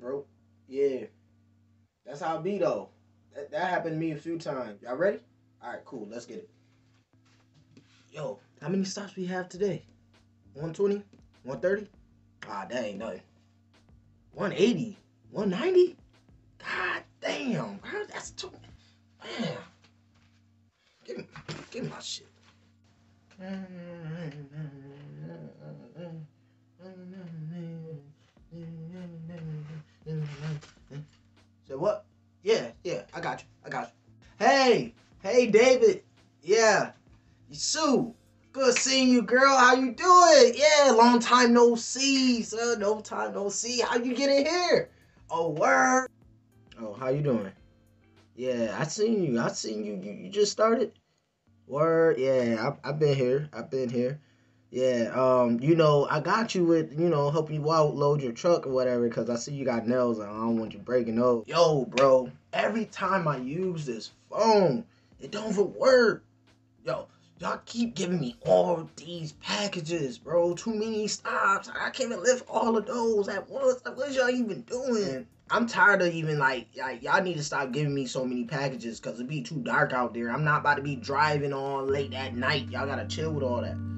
bro. Yeah. That's how it be though. That, that happened to me a few times. Y'all ready? Alright, cool. Let's get it. Yo, how many stops we have today? 120? 130? Ah, that ain't nothing. 180? 190? God damn, bro. That's too man. Give me give me my shit. So what? Yeah, yeah, I got you. I got you. Hey, hey, David. Yeah, Sue. Good seeing you, girl. How you doing? Yeah, long time no see, sir. No time no see. How you getting here? Oh, word. Oh, how you doing? Yeah, I seen you. I seen you. You, you just started. Word. Yeah, I've been here. I've been here. Yeah, um, you know, I got you with, you know, helping you out, load your truck or whatever, because I see you got nails and I don't want you breaking those. Yo, bro, every time I use this phone, it don't even work. Yo, y'all keep giving me all these packages, bro. Too many stops. I can't even lift all of those at once. Like, what y'all even doing? I'm tired of even like, like y'all need to stop giving me so many packages because it be too dark out there. I'm not about to be driving on late at night. Y'all gotta chill with all that.